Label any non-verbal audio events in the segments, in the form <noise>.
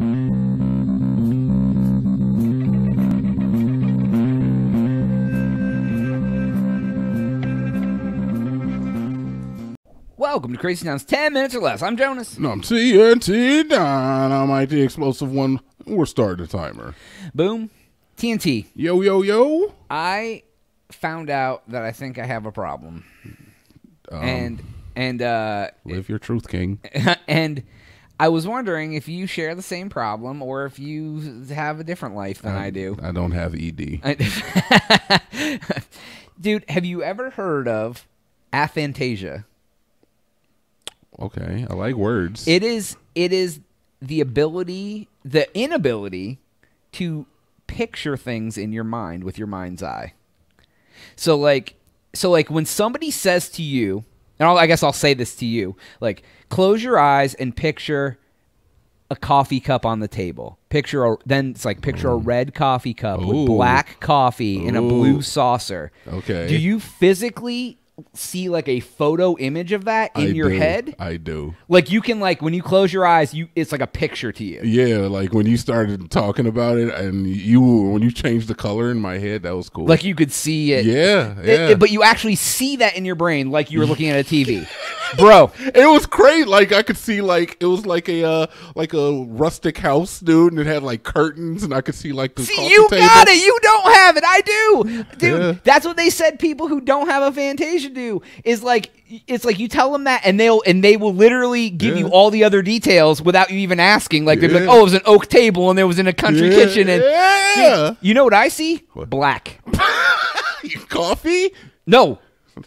Welcome to Crazy Town's 10 Minutes or Less. I'm Jonas. No, I'm TNT Dinomight, the explosive one. We're starting the timer. Boom. TNT. Yo, yo, yo. I found out that I think I have a problem. Um, and and uh Live your truth, King. <laughs> and I was wondering if you share the same problem or if you have a different life than I do. I don't have ED. <laughs> Dude, have you ever heard of aphantasia? Okay, I like words. It is it is the ability, the inability to picture things in your mind with your mind's eye. So like so like when somebody says to you, and I'll, I guess I'll say this to you, like close your eyes and picture a coffee cup on the table. Picture a, then it's like picture a mm. red coffee cup Ooh. with black coffee in a blue saucer. Okay. Do you physically see like a photo image of that in I your do. head? I do. Like you can like when you close your eyes, you it's like a picture to you. Yeah, like when you started talking about it, and you when you changed the color in my head, that was cool. Like you could see it. yeah, It- yeah. it- but you actually see that in your brain like you were looking at a TV. <laughs> Bro, it was great. Like I could see, like it was like a uh, like a rustic house, dude, and it had like curtains, and I could see like the see you table. got it. You don't have it. I do. Dude, Yeah. that's what they said people who don't have aphantasia do. Is like it's like you tell them that and they'll and they will literally give Yeah. you all the other details without you even asking. Like they'd be like, "Oh, it was an oak table and there was in a country Yeah, kitchen and yeah. You know what I see? Black. <laughs> coffee. No.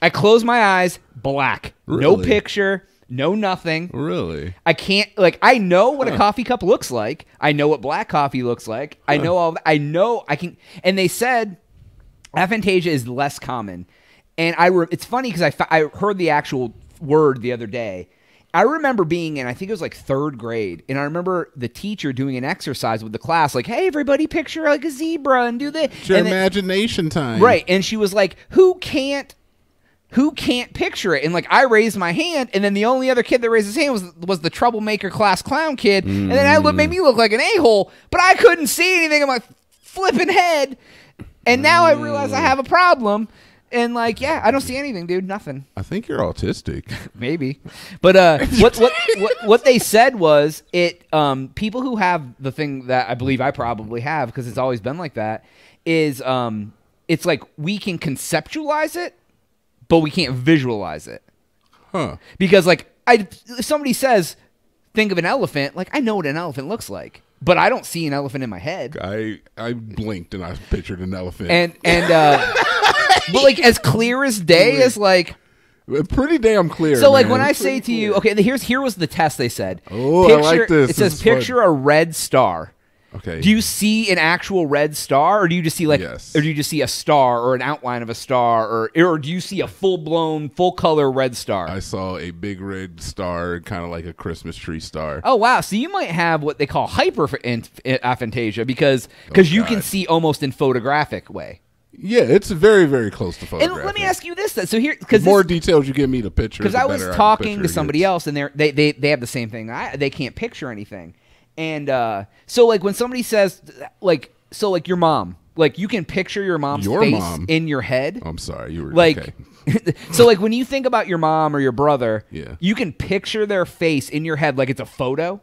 I close my eyes, black. No picture, no nothing. Really? I can't like I know what a coffee cup looks like. I know what black coffee looks like. I know all I know I can and they said aphantasia is less common. And I re, it's funny cuz I I heard the actual word the other day. I remember being in I think it was like 3rd grade and I remember the teacher doing an exercise with the class like, "Hey everybody picture like a zebra and do this." It's your And then- imagination time. Right. And she was like, Who can't who can't picture it? And like I raised my hand, and then the only other kid that raised his hand was was the troublemaker class clown kid. And then I look, made me look like an a hole, but I couldn't see anything in my flipping head. And now I realize I have a problem. And like, yeah, I don't see anything, dude. Nothing. I think you're autistic. <laughs> Maybe. But uh <laughs> what, what what what they said was it um people who have the thing that I believe I probably have because it's always been like that is um it's like we can conceptualize it but we can't visualize it. Huh. Because like I if somebody says think of an elephant, like I know what an elephant looks like, but I don't see an elephant in my head. I I blinked and I pictured an elephant. And and uh <laughs> but like as clear as day as like pretty damn clear. So like man. when I say to you, okay, here's here was the test they said. Oh, I like this. It This says is fun. picture a red star. Okay. Do you see an actual red star, or do you just see like, Yes. or do you just see a star or an outline of a star, or or do you see a full blown, full color red star? I saw a big red star, kind of like a Christmas tree star. Oh wow! So you might have what they call hyperaphantasia because oh, because you can Oh, see almost in photographic way. Yeah, it's very very close to photographic. And let me ask you this: so here because more details you give me, the picture. because I was talking to somebody gets. else, and they're, they they they have the same thing. I, they can't picture anything, and uh, so like when somebody says like so like your mom, like you can picture your mom's Your face mom? in your head, I'm sorry, you were like. okay. <laughs> so like when you think about your mom or your brother, Yeah. you can picture their face in your head like it's a photo,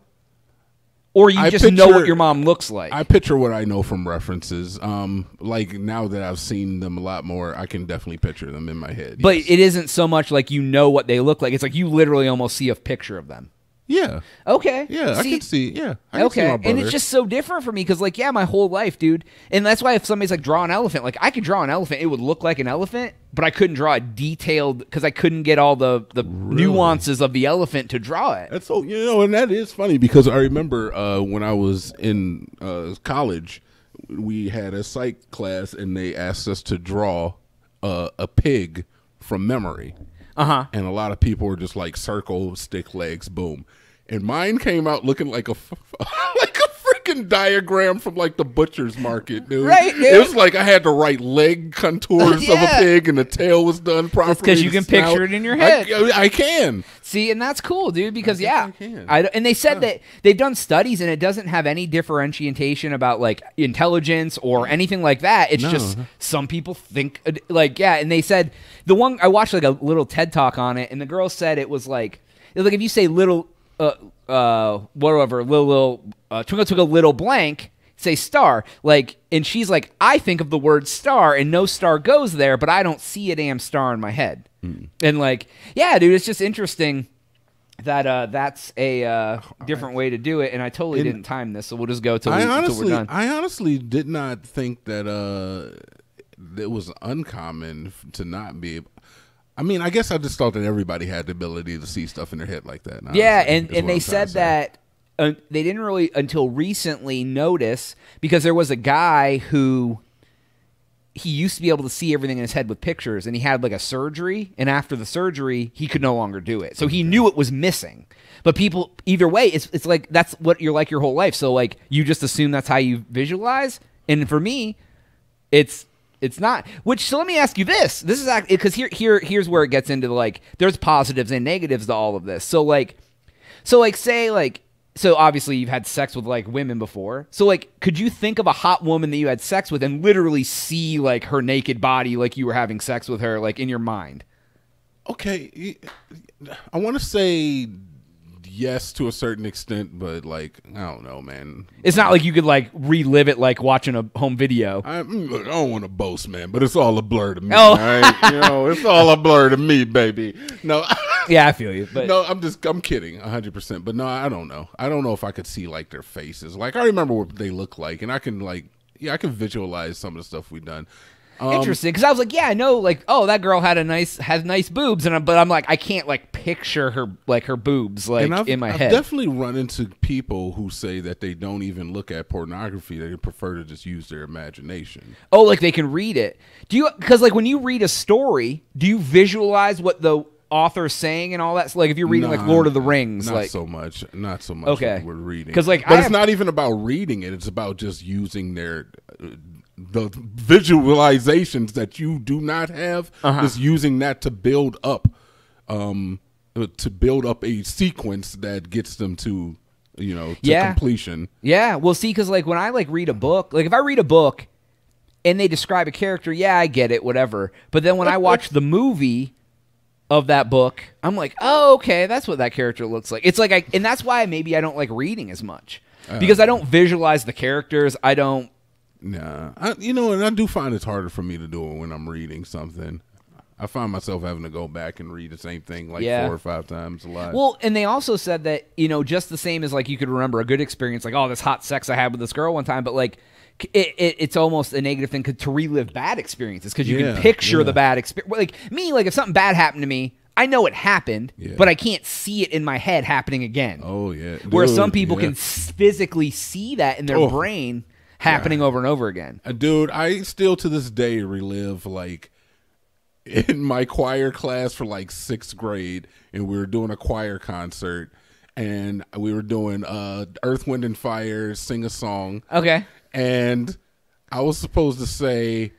or you I just know what your mom looks like. I picture what I know from references. Um, like now that I've seen them a lot more, I can definitely picture them in my head. but yes. it isn't so much like you know what they look like. It's like you literally almost see a picture of them. Yeah, Okay. yeah, I can see. Yeah, I can see okay, my and it's just so different for me because, like, yeah, my whole life, dude, and that's why if somebody's like draw an elephant, like I could draw an elephant, it would look like an elephant, but I couldn't draw it detailed because I couldn't get all the the nuances of the elephant to draw it. That's so you know, and that is funny because I remember uh, when I was in uh, college, we had a psych class, and they asked us to draw uh, a pig from memory. Uh huh. and a lot of people were just like circle, stick legs, boom. And mine came out looking like a fucking diagram from like the butcher's market, dude. Right, dude. It was like I had to write leg contours of a pig, and the tail was done properly. 'cause you the can picture it in your head. I, I can. See, and that's cool, dude. Because think yeah, I can. I and they said that they've done studies, and it doesn't have any differentiation about like intelligence or anything like that. It's No. just some people think uh, like yeah, and they said the one I watched like a little TED talk on it, and the girl said it was like it was like if you say little uh uh whatever little little uh, twinkle twinkle little blank. Say star, like, and she's like, I think of the word star, and no star goes there, but I don't see a damn star in my head. And like, yeah, dude, it's just interesting that uh, that's a uh, different way to do it, and I totally didn't time this, so we'll just go till, I we, till we're honestly, done. I honestly did not think that uh, it was uncommon to not be. able I mean, I guess I just thought that everybody had the ability to see stuff in their head like that. yeah, honestly, and and they said that they didn't really until recently notice because there was a guy who he used to be able to see everything in his head with pictures, and he had like a surgery, and after the surgery, he could no longer do it. So he knew it was missing. But people, either way, it's it's like that's what you're like your whole life. So like you just assume that's how you visualize, and for me, it's it's not. Which so let me ask you this: This is because here here here's where it gets into like there's positives and negatives to all of this. So like so like say like so obviously you've had sex with like women before. So like could you think of a hot woman that you had sex with and literally see like her naked body like you were having sex with her like in your mind? okay, I want to say yes to a certain extent, but like I don't know, man. It's not like you could like relive it like watching a home video. I, mm, I don't want to boast, man, but it's all a blur to me. Oh. all right? you know, it's all a blur to me, baby. No, <laughs> Yeah, I feel you. But no, I'm just I'm kidding, hundred percent. But no, I don't know. I don't know if I could see like their faces. Like I remember what they look like, and I can like yeah, I can visualize some of the stuff we've done. Um, interesting because I was like, yeah, I know, like, oh, that girl had a nice has nice boobs, and I, but I'm like, I can't like picture her like her boobs like I've, in my I've head. definitely run into people who say that they don't even look at pornography; they prefer to just use their imagination. Oh, like they can read it. Do you? Because like when you read a story, do you visualize what the author's saying and all that? So, like if you're reading like Lord of the Rings, not like so much, not so much. Okay. we're reading because like, but I it's have- not even about reading it; it's about just using their uh, the visualizations that you do not have. Uh-huh. Is using that to build up, um, uh, to build up a sequence that gets them to, you know, to Yeah. completion. yeah. Well, see, because like when I like read a book, like if I read a book and they describe a character, yeah, I get it, whatever. But then when I watch the movie of that book, I'm like, oh, okay, that's what that character looks like. It's like I, and that's why maybe I don't like reading as much because I don't visualize the characters. I don't. Nah, I, you know, and I do find it's harder for me to do it when I'm reading something. I find myself having to go back and read the same thing like Yeah. four or five times a lot. Well, and they also said that you know just the same as like you could remember a good experience, like oh this hot sex I had with this girl one time, but like it, it, it's almost a negative thing to relive bad experiences because you Yeah, can picture yeah. the bad experience. Like me, like if something bad happened to me, I know it happened, Yeah. but I can't see it in my head happening again. oh yeah, Where some people can physically see that in their Oh. brain happening over and over again. Uh, dude i still to this day relive like <laughs> in my choir class for like sixth grade and we were doing a choir concert and we were doing uh earth wind and fire sing a song Okay. and i was supposed to say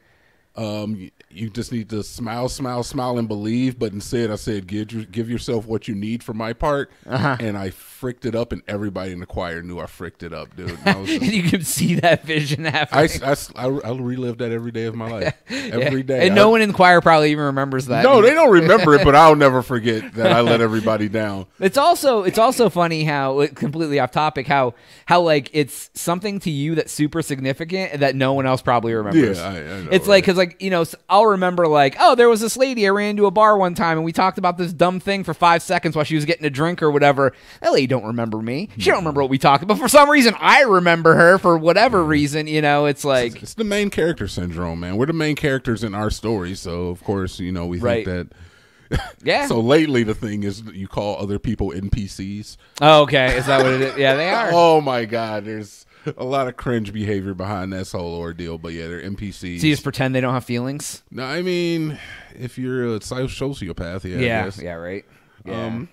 um you, you just need to smile smile smile and believe but instead i said give, your, give yourself what you need for my part Uh-huh. and i fricked it up and everybody in the choir knew i fricked it up dude And I just- <laughs> you can see that vision I, happening. I, I, I relive that every day of my life. <laughs> Every day. and no one in the choir probably even remembers that. No, they don't remember it, but I'll <laughs> never forget that I let everybody down. It's also it's also funny how completely off topic how how like it's something to you that's super significant that no one else probably remembers. Yeah, I- I know, it's like because like you know I'll remember like oh there was this lady I ran into a bar one time and we talked about this dumb thing for five seconds while she was getting a drink or whatever. That lady don't remember me. She don't remember what we talked about. For some reason I remember her for whatever reason. You know it's like It's the main character syndrome, man. We're the main characters in our story, so of course, you know, we Right. think that. <laughs> yeah. So lately, the thing is, you call other people NPCs. oh okay is that what it is? Yeah they <laughs> are. Oh my God, there's a lot of cringe behavior behind this whole ordeal, but yeah, they're NPCs. So you just pretend they don't have feelings. no, I mean, if you're a soci- sociopath, yeah, I Yeah. guess. Yeah. Right. Yeah. Um,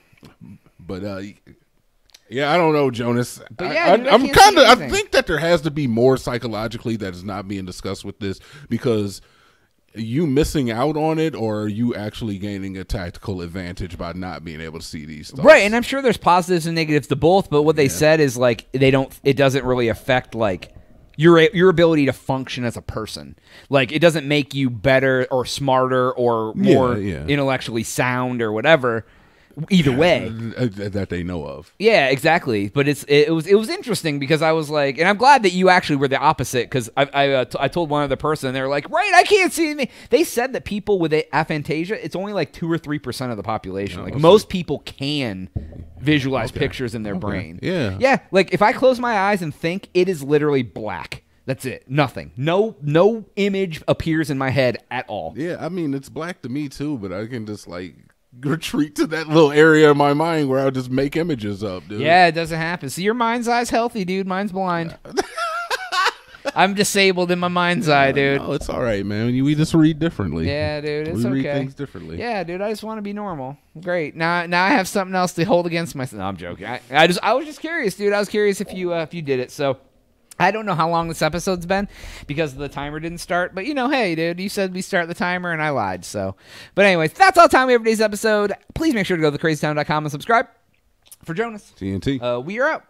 but uh, Yeah, I don't know, Jonas. But I- yeah, I, am kind of. I think that there has to be more psychologically that is not being discussed with this because you missing out on it, or are you actually gaining a tactical advantage by not being able to see these stars? Right, and I'm sure there's positives and negatives to both, but what they said is like they don't it doesn't really affect like your your ability to function as a person. Like it doesn't make you better or smarter or Yeah, more yeah. intellectually sound or whatever. Either way. That they know of. Yeah, exactly. But it's it, was it was interesting because I was like, and I'm glad that you actually were the opposite because I I, uh, t- I told one other person they were like, right, I can't see me. They said that people with a- aphantasia, it's only like two or three percent of the population. like okay. most people can visualize Okay. pictures in their Okay. brain. Yeah. yeah. Like if I close my eyes and think, it is literally black. That's it. Nothing. No no image appears in my head at all. Yeah, I mean it's black to me too, but I can just like retreat to that little area of my mind where I'll just make images up, dude. Yeah, it doesn't happen. See, your mind's eye's healthy, dude. Mine's blind. <laughs> I'm disabled in my mind's eye, dude. No, it's all right, man. We just read differently. Yeah, dude, it's we read okay. things differently. Yeah, dude, I just want to be normal. Great. Now, now I have something else to hold against myself. No, I'm joking. I, I just, I was just curious, dude. I was curious if you, uh, if you did it. So, I don't know how long this episode's been because the timer didn't start. But you know, hey, dude, you said we start the timer, and I lied. So, but anyways, that's all time we have for today's episode. Please make sure to go to thecrazytown.com and subscribe. For Jonas, TNT. uh, we are out.